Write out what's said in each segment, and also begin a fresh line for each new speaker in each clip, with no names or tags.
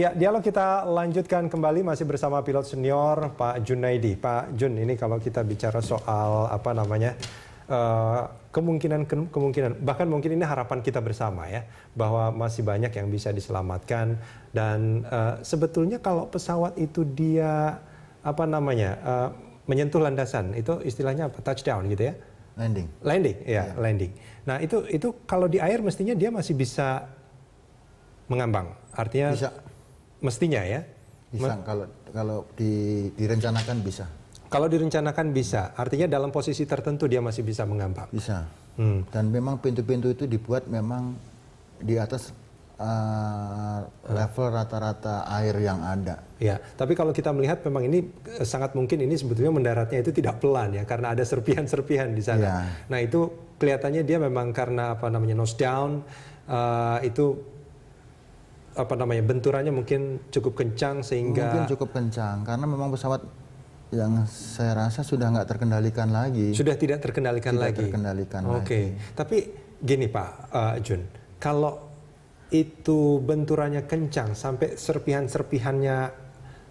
Ya, dialog kita lanjutkan kembali. Masih bersama pilot senior Pak Junaidi. Pak Jun, ini kalau kita bicara soal apa namanya uh, kemungkinan kemungkinan bahkan mungkin ini harapan kita bersama ya bahwa masih banyak yang bisa diselamatkan. Dan uh, sebetulnya kalau pesawat itu dia apa namanya uh, menyentuh landasan itu istilahnya apa? Touchdown gitu ya?
Landing.
Landing ya, ya. landing. Nah itu itu kalau di air mestinya dia masih bisa mengambang. Artinya
bisa
Mestinya ya.
Bisa kalau kalau di, direncanakan bisa.
Kalau direncanakan bisa, artinya dalam posisi tertentu dia masih bisa mengambang.
Bisa. Hmm. Dan memang pintu-pintu itu dibuat memang di atas uh, level rata-rata air yang ada.
Ya, tapi kalau kita melihat memang ini eh, sangat mungkin ini sebetulnya mendaratnya itu tidak pelan ya, karena ada serpihan-serpihan di sana. Ya. Nah itu kelihatannya dia memang karena apa namanya nose down uh, itu apa namanya benturannya mungkin cukup kencang sehingga
mungkin cukup kencang karena memang pesawat yang saya rasa sudah nggak terkendalikan lagi
sudah tidak terkendalikan
tidak
lagi
terkendalikan
oke okay. tapi gini pak uh, Jun kalau itu benturannya kencang sampai serpihan-serpihannya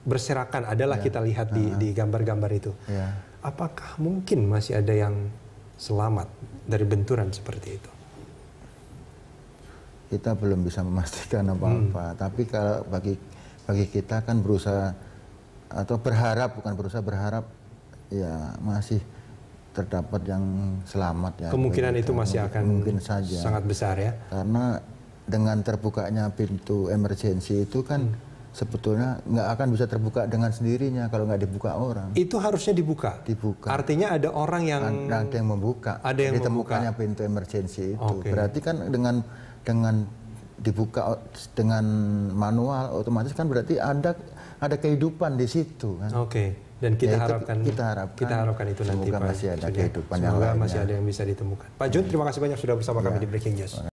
berserakan adalah ya. kita lihat di, di gambar-gambar itu ya. apakah mungkin masih ada yang selamat dari benturan seperti itu
kita belum bisa memastikan apa-apa. Hmm. Tapi kalau bagi bagi kita kan berusaha atau berharap bukan berusaha berharap ya masih terdapat yang selamat ya.
Kemungkinan itu masih akan mungkin saja sangat besar ya.
Karena dengan terbukanya pintu emergensi itu kan hmm sebetulnya nggak akan bisa terbuka dengan sendirinya kalau nggak dibuka orang.
Itu harusnya dibuka.
Dibuka.
Artinya ada orang yang
ada yang membuka.
Ada yang
ditemukannya membuka. pintu emergensi itu. Okay. Berarti kan dengan dengan dibuka dengan manual otomatis kan berarti ada ada kehidupan di situ
kan. Oke. Okay. Dan kita ya, harapkan
kita harapkan
kita harapkan itu nanti
Pak. masih ada kehidupan
Semoga yang masih ada yang bisa ditemukan. Pak Jun, terima kasih banyak sudah bersama ya. kami di Breaking News.